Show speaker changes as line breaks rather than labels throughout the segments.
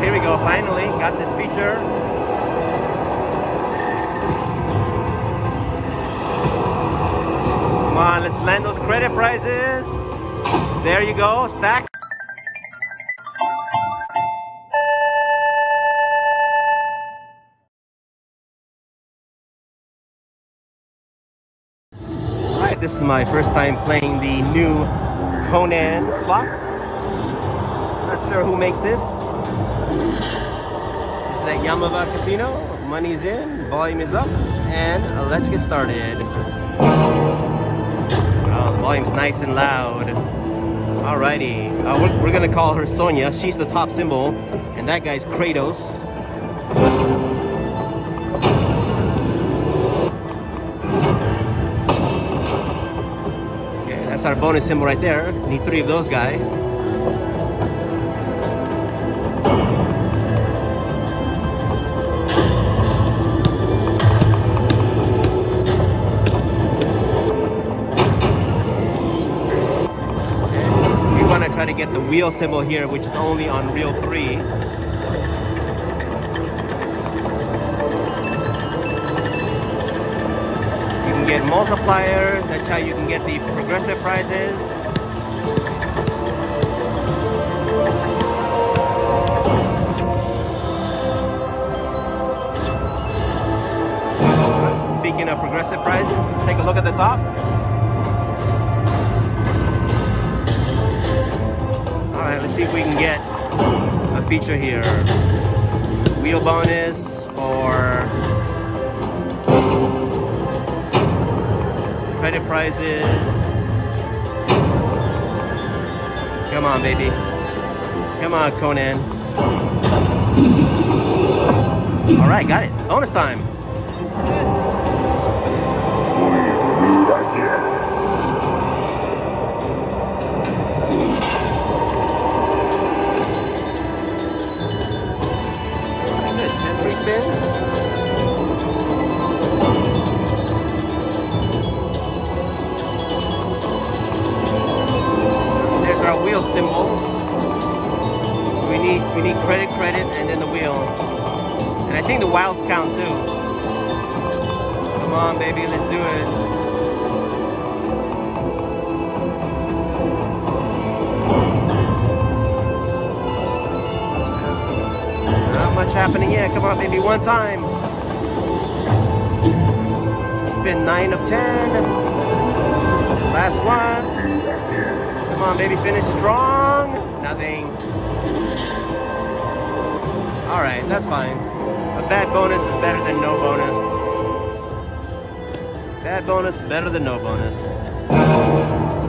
Oh, here we go. Finally, got this feature. Come on, let's land those credit prizes. There you go, stack. Alright, this is my first time playing the new Conan slot. Not sure who makes this. This is at Yaamava Casino. Money's in, volume is up, and let's get started. Oh, volume's nice and loud. Alrighty, uh, we're, we're, gonna call her Sonia. She's the top symbol, and that guy's Kratos. Okay, that's our bonus symbol right there. Need three of those guys. Wheel symbol here, which is only on reel 3. You can get multipliers, that's how you can get the progressive prizes. Speaking of progressive prizes, take a look at the top. Alright, let's see if we can get a feature here. Wheel bonus or credit prizes. Come on, baby. Come on, Conan. Alright, got it. Bonus time. Wheel symbol. We need we need credit, credit, and then the wheel. And I think the wilds count too. Come on, baby, let's do it. Much happening yet. Come on, baby, one time. Spin nine of ten. Last one. Come on, baby, finish strong. Nothing. All right, that's fine. A bad bonus is better than no bonus. Bad bonus, better than no bonus.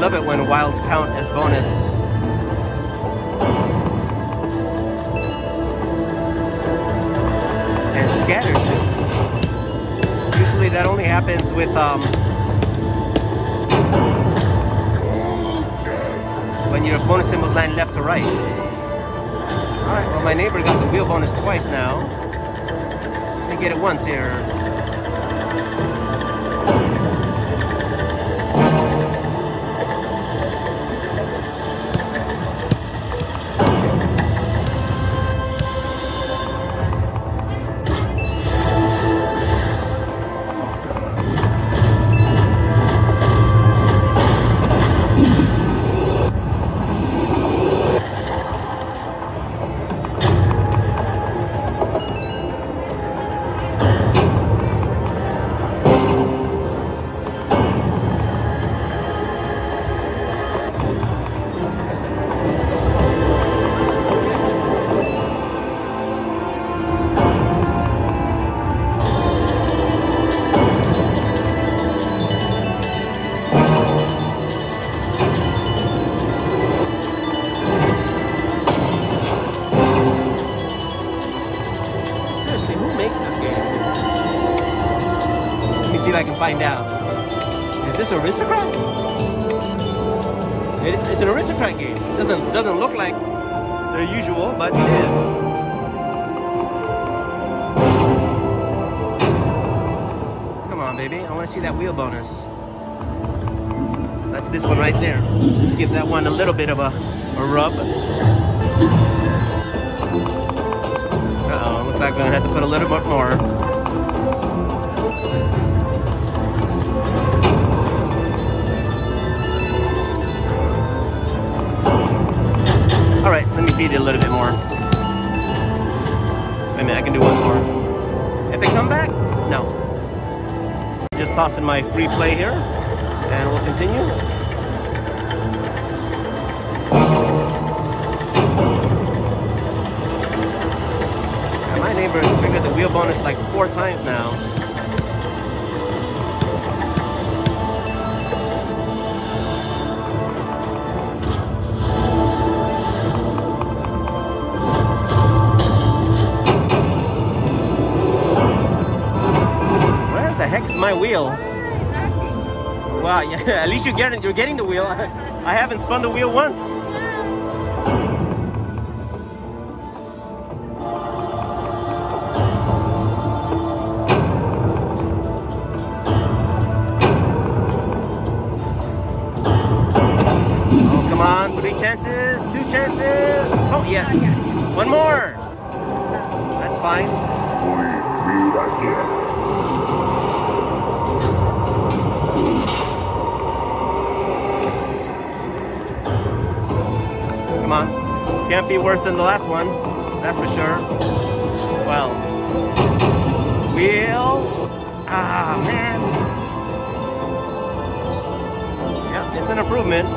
Love it when wilds count as bonus. And scattered too. Usually that only happens with um, when your bonus symbols land left to right. Alright, well my neighbor got the wheel bonus twice now. Let me get it once here. Aristocrat? It, it's an Aristocrat game. It doesn't doesn't look like their usual, but it is. Come on, baby. I want to see that wheel bonus. That's this one right there. Let's give that one a little bit of a, a rub. Uh-oh, looks like I'm gonna have to put a little bit more. All right, let me feed it a little bit more. Wait a minute, I can do one more. If they come back, no. Just tossing my free play here, and we'll continue. My neighbor has triggered the wheel bonus like four times now. My wheel? Wow, yeah, at least you're getting you're getting the wheel. I haven't spun the wheel once. Oh, come on, three chances, two chances. Oh, yes. One more. That's fine. Come on. Can't be worse than the last one. That's for sure. Well. Wheel. Ah, man. Yeah, it's an improvement.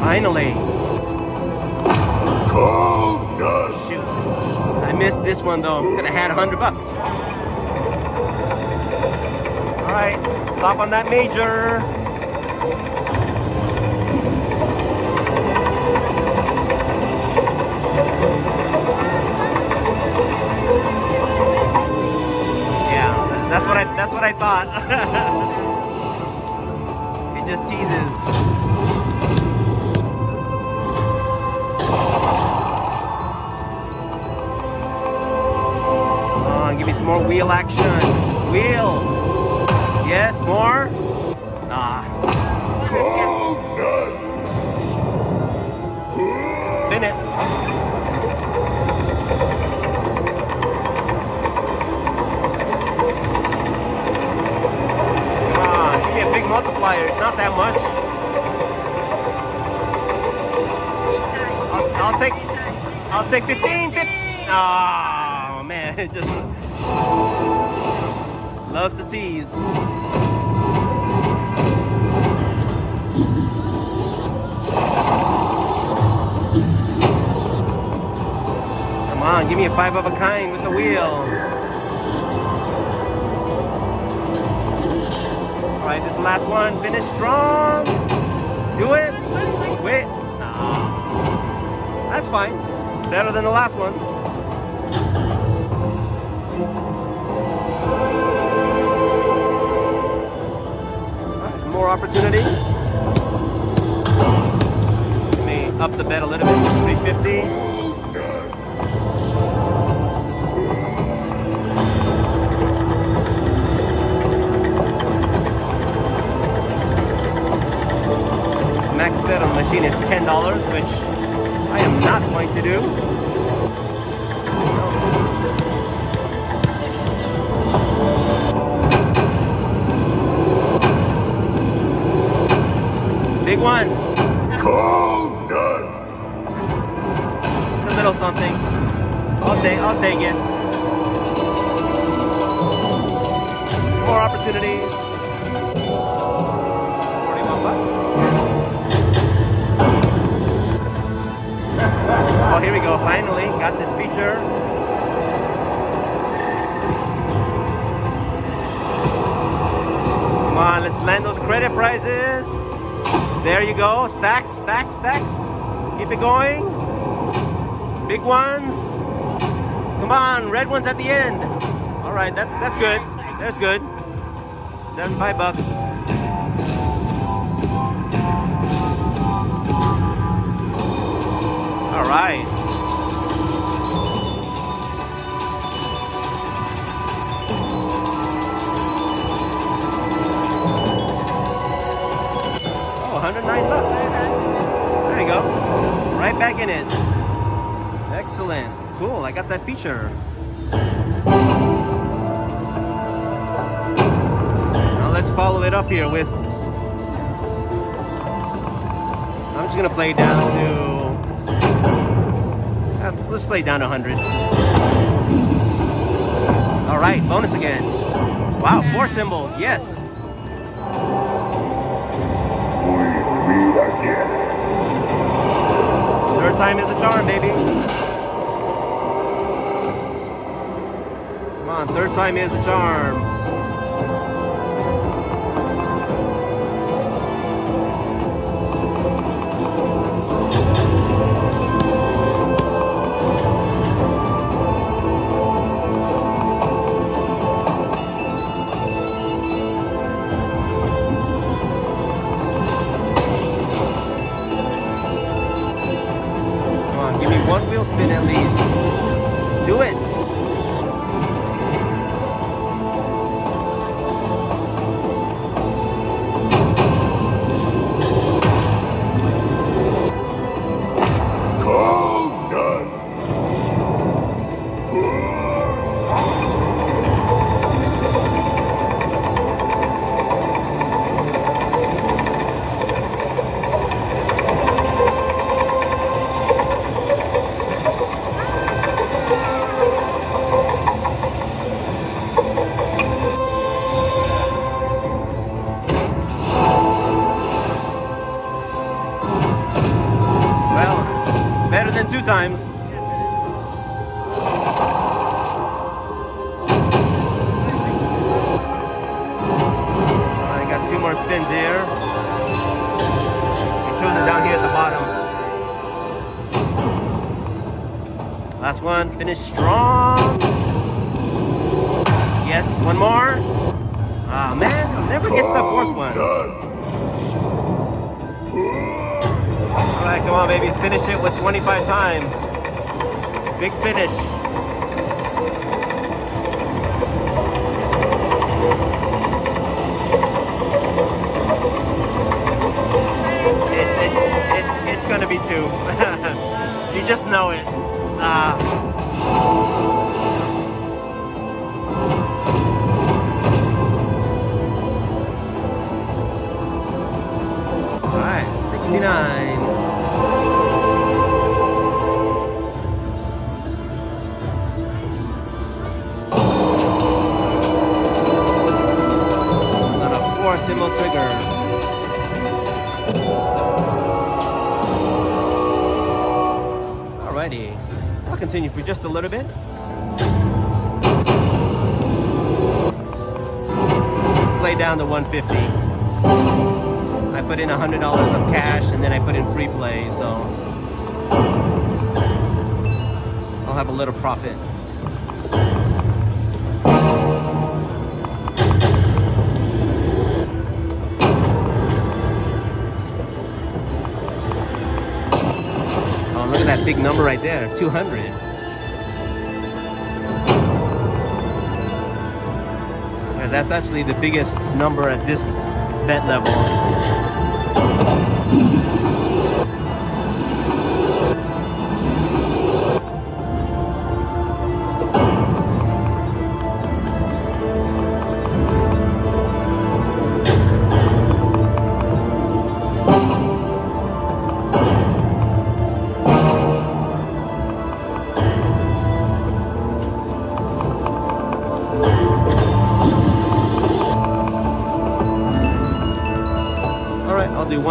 Finally. Shoot. I missed this one though. Could have had a hundred bucks. Alright, stop on that major. Yeah, that's what I that's what I thought. it just teases. Give me some more wheel action. Wheel. More. Ah. Spin it. Come on, give me a big multiplier. It's not that much. I'll, I'll take. I'll take 15. 15. Oh man, just loves to tease. On, give me a five of a kind with the wheel. All right, this is the last one. Finish strong. Do it. Wait. No. That's fine. Better than the last one. More opportunities. Let me up the bet a little bit to 350. Bet on the machine is $10, which I am not going to do. Big one. It's a little something. I'll take I'll take it. More opportunities. Here we go. Finally, got this feature. Come on, let's land those credit prizes. There you go. Stacks, stacks, stacks. Keep it going. Big ones. Come on, red ones at the end. All right, that's that's good. That's good. Seventy-five bucks. 109 in it. Excellent. Cool, I got that feature. Now let's follow it up here with... I'm just gonna play down to... Uh, let's play down to 100. Alright, bonus again. Wow, four symbols, yes. Third time is a charm, baby. Come on, third time is a charm. Times. I got two more spins here. It shows it down here at the bottom. Last one, finish strong. Yes, one more. Ah man, I'll never get the fourth one. Alright, come on baby, finish it with 25 times. Big finish. It, it, it, it's gonna be two. you just know it. Uh, Play down to 150. I put in $100 of cash and then I put in free play, so I'll have a little profit. Oh, look at that big number right there, 200. That's actually the biggest number at this bet level.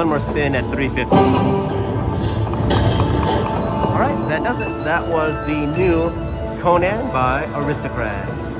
One more spin at 350. Alright, that does it. That was the new Conan by Aristocrat.